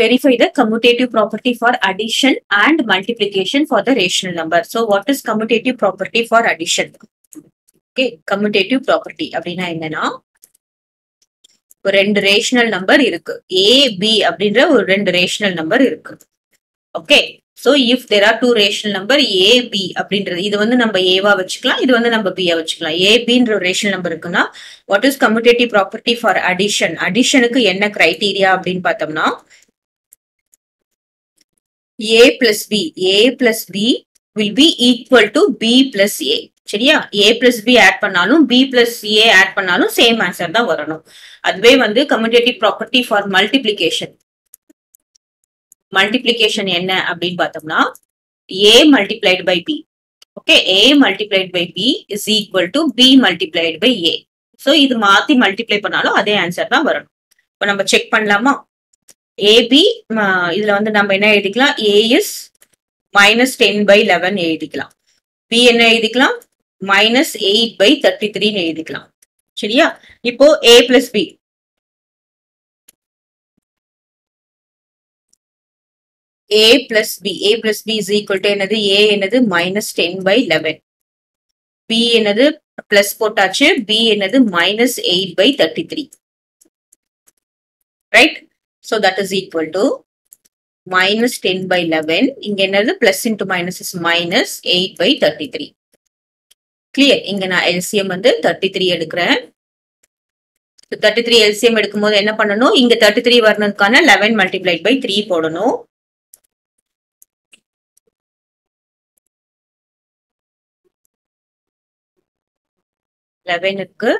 verify the commutative property for addition and multiplication for the rational number. So what is commutative property for addition? Okay, commutative property அப்படின்னா என்னன்னா ஒரு ரெண்டு rational number இருக்கு ஏ B அப்படின்ற ஒரு ரெண்டு rational number இருக்கு okay so if there are two rational number A B அப்படின்றது இது வந்து நம்ம ஏவா வச்சுக்கலாம் இது வந்து நம்ம பியா வச்சுக்கலாம் ஏ பின்ற ஒரு ரேஷனல் நம்பர் இருக்குன்னா what is commutative property for addition அடிஷனுக்கு என்ன கிரைட்டீரியா அப்படின்னு பார்த்தோம்னா A plus B A plus B will be equal to B plus A சரியா? ஏ பிளஸ் பி ஆட் பண்ணாலும் பி பிளஸ் ஏ ஆட் பண்ணாலும் same answer தான் வரணும். அதுவே வந்து commutative property for multiplication multiplication என்ன அப்படின்னு பார்த்தோம்னா A multiplied by B okay A multiplied by B is equal to B multiplied by A so இது மாற்றி மல்டிப்ளை பண்ணாலும் அதே ஆன்சர் தான் வரணும். இப்போ நம்ம செக் பண்ணலாமா? ஏபி இதுல வந்து நம்ம என்ன எழுதிக்கலாம்? As minus ten by eleven எழுதிக்கலாம். பி என்ன எழுதிக்கலாம்? மைனஸ் எயிட் பை தேர்ட்டி த்ரீன்னு எழுதிக்கலாம். சரியா? இப்போ A plus B A plus B A plus B is equal to என்னது? ஏ என்னது? Minus ten by eleven B என்னது? பிளஸ் போட்டாச்சு. பி என்னது? Minus eight by thirty three right so that is equal to minus 10 by 11 இங்க என்னது? Plus into minus is minus 8 by 33 clear? இங்க நான் LCM வந்து 33 எடுக்கிறேன். தேர்ட்டி த்ரீ எல்சிஎம் எடுக்கும்போது என்ன பண்ணணும்? இங்க தேர்ட்டி த்ரீ வரணுக்கான லெவன் மல்டிப்ளைட் பை த்ரீ போடணும் லெவனுக்கு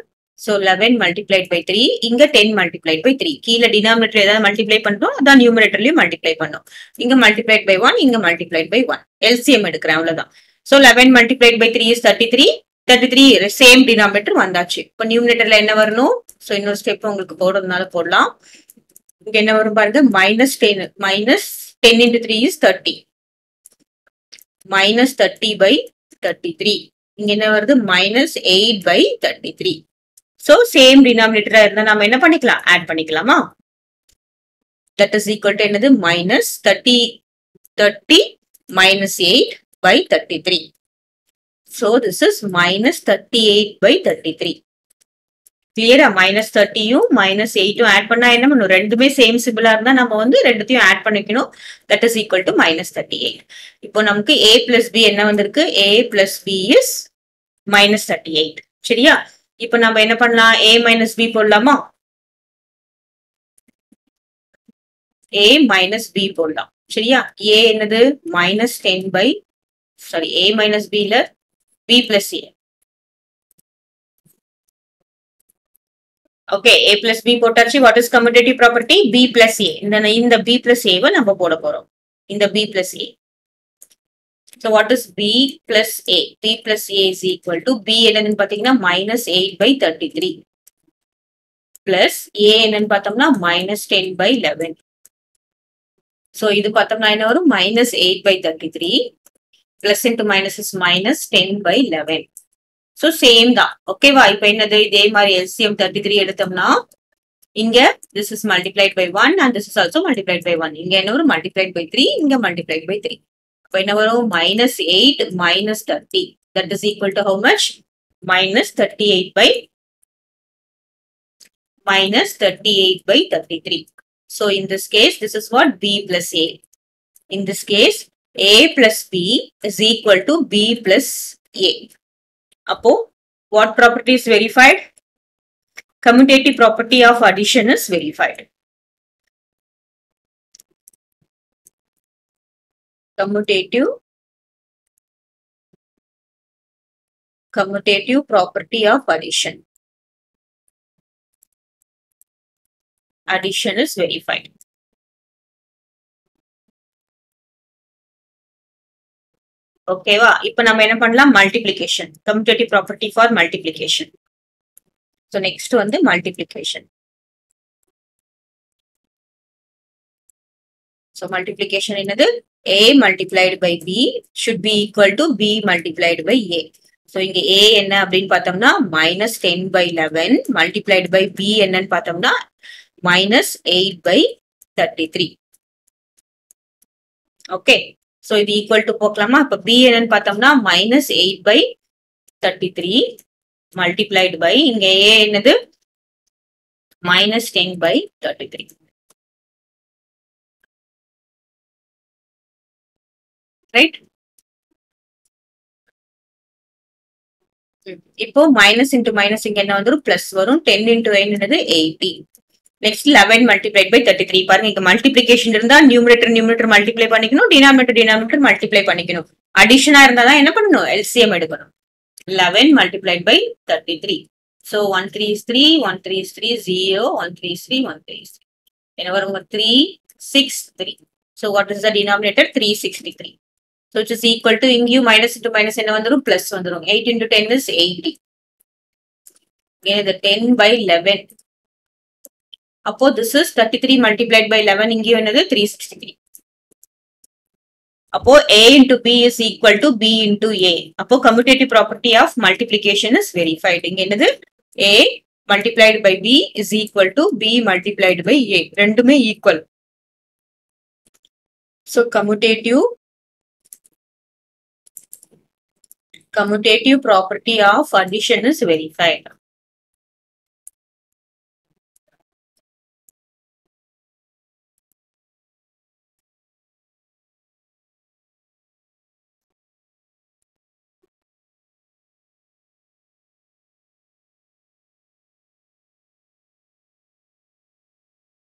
so eleven multiplied by three இங்க டென் மல்டிப்ளைட் பை த்ரீ கீழே டினாமினேட்டர் ஏதாவது மல்டிப்ளை பண்ணுறோம் அதான் நியூமினேட்டர்லயும் மல்டிப்ளை பண்ணும் இங்க மல்டிப்ளைட் பை ஒன் இங்க மல்டிப்ளைட் பை ஒன் எல்சிஎம் எடுக்கிறேன் அவ்வளவுதான். So eleven multiplied by three is thirty three thirty three same denominator வந்தாச்சு. இப்போ நியூமினேட்டர்ல என்ன வரணும்? ஸோ இன்னொரு ஸ்டெப் உங்களுக்கு போடுறதுனால போடலாம். இங்க என்ன வரும் பாருங்க minus ten minus ten into three is thirty minus thirty by thirty three இங்க என்ன வருது? Minus eight by thirty three so same டினாமினேட்டரா இருந்தா நம்ம என்ன பண்ணிக்கலாம்? ஆட் பண்ணிக்கலாமா? தட் இஸ் ஈக்குவல் டு என்னது? Minus thirty thirty minus eight by thirty three so this is minus thirty eight by thirty three கிளியரா மைனஸ் தேர்ட்டியும் மைனஸ் எயிட்டும் add பண்ணா என்ன பண்ணும்? ரெண்டுமே சேம் சிம்பிளா இருந்தா நம்ம வந்து ரெண்டுத்தையும் ஆட் பண்ணிக்கணும். That is equal to minus thirty eight இப்போ நமக்கு ஏ பிளஸ் பி என்ன வந்திருக்கு? A plus B is minus thirty eight சரியா? இப்போ நம்ம என்ன பண்ணலாம்? ஏ மைனஸ் பி போடலாமா? ஏ மைனஸ் பி போடலாம். சரியா? ஏ என்னது? Minus ten by sorry A minus பில B plus A okay A plus B போட்டாச்சு. What is commutative property B plus A இந்த இந்த பி பிளஸ் ஏவை நம்ம போட போறோம். இந்த B plus A So what is b plus a? b plus a is equal to b என்னன்னு பாத்தீங்கன்னா minus 8 by 33 plus a என்னன்னு பார்த்தோம்னா minus 10 by 11. So இது பார்த்தோம்னா என்ன வரும் minus 8 by 33 plus into minus is minus 10 by 11. So same தான் ஓகேவா இப்போ என்னது இதே மாதிரி LCM 33 எடுத்தோம்னா இங்க this is multiplied by 1 and this is also multiplied by 1 இங்க என்ன வரும் multiplied by 3 இங்க multiplied by 3 whenever o minus 8 minus 30 that is equal to how much minus 38 by minus 38 by 33 so in this case this is what b plus a in this case a plus b is equal to b plus a. Apo? what property is verified? Commutative property of addition is verified. Commutative commutative property of addition. Addition is verified. ஓகேவா இப்போ நம்ம என்ன பண்ணலாம்? Multiplication commutative property for multiplication so next வந்து multiplication so multiplication என்னது? A multiplied by b should be equal to b multiplied by a. So இங்கே A என்ன அப்படின்னு பார்த்தோம்னா minus ten by eleven multiplied by B என்னன்னு பார்த்தோம்னா minus eight by thirty three okay so இது equal to போக்கலாமா? இப்போ பி என்னன்னு பார்த்தோம்னா minus eight by thirty three multiplied by இங்கே ஏ என்னது? Minus ten by thirty three right இப்போ மைனஸ் இன்டூ மைனஸ் இங்க என்ன வந்துடும் பிளஸ் வரும். டென் இன்டூ என்னது? Eighty next eleven multiplied by thirty three பாருங்க இங்க மல்டிபிளிகேஷன் இருந்தா நியூமரேட்டர் நியூமரேட்டர் மல்டிப்ளை பண்ணிக்கணும் டினாமினேட்டர் டினாமினேட்டர் மல்டிப்ளை பண்ணிக்கணும். அடிஷனா இருந்தா தான் என்ன பண்ணணும்? எல்சிஎம் எடுக்கணும். Eleven multiplied by thirty three so one three is three one three is three zero one three is three one three is three என்ன வரும்? Three six three so what is the denominator three sixty three so it is equal to இங்கேயும் minus into minus என்ன வந்துடும் plus வந்துடும் eight into ten is eighty இது ten by eleven அப்போ this is thirty three multiplied by eleven இங்கேயும் என்னது three sixty three அப்போ a into b is equal to b into a அப்போ commutative property of multiplication is verified இங்க என்னது a multiplied by b is equal to b multiplied by a ரெண்டுமே equal so commutative commutative property of addition is verified